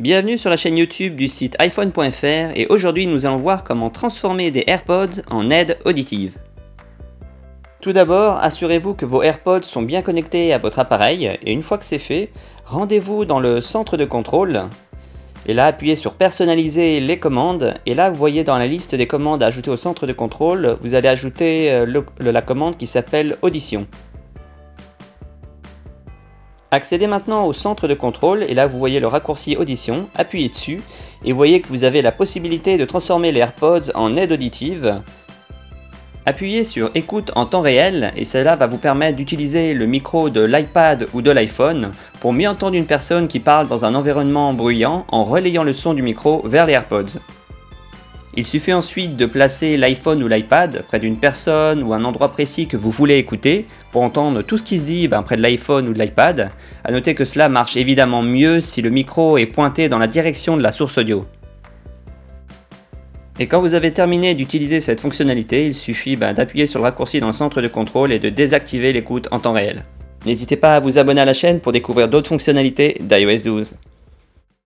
Bienvenue sur la chaîne YouTube du site iPhone.fr et aujourd'hui nous allons voir comment transformer des AirPods en aide auditive. Tout d'abord, assurez-vous que vos AirPods sont bien connectés à votre appareil et une fois que c'est fait, rendez-vous dans le centre de contrôle et là appuyez sur personnaliser les commandes et là vous voyez dans la liste des commandes à ajouter au centre de contrôle, vous allez ajouter euh, la commande qui s'appelle audition. Accédez maintenant au centre de contrôle et là vous voyez le raccourci audition, appuyez dessus et voyez que vous avez la possibilité de transformer les AirPods en aide auditive. Appuyez sur écoute en temps réel et cela va vous permettre d'utiliser le micro de l'iPad ou de l'iPhone pour mieux entendre une personne qui parle dans un environnement bruyant en relayant le son du micro vers les AirPods. Il suffit ensuite de placer l'iPhone ou l'iPad près d'une personne ou un endroit précis que vous voulez écouter pour entendre tout ce qui se dit ben, près de l'iPhone ou de l'iPad. A noter que cela marche évidemment mieux si le micro est pointé dans la direction de la source audio. Et quand vous avez terminé d'utiliser cette fonctionnalité, il suffit ben, d'appuyer sur le raccourci dans le centre de contrôle et de désactiver l'écoute en temps réel. N'hésitez pas à vous abonner à la chaîne pour découvrir d'autres fonctionnalités d'iOS 12.